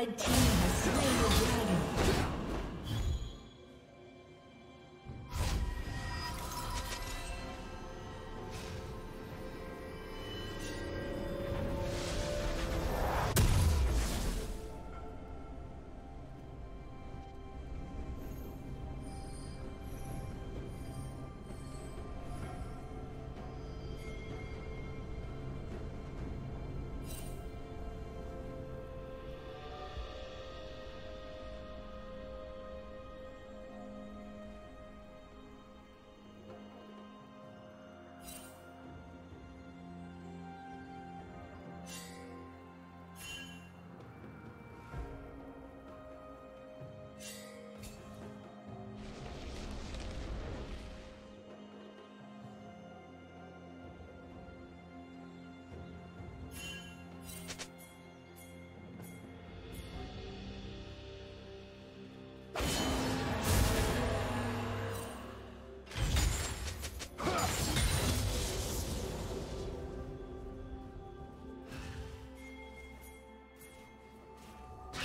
Red team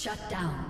Shut down.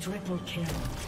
Triple kill.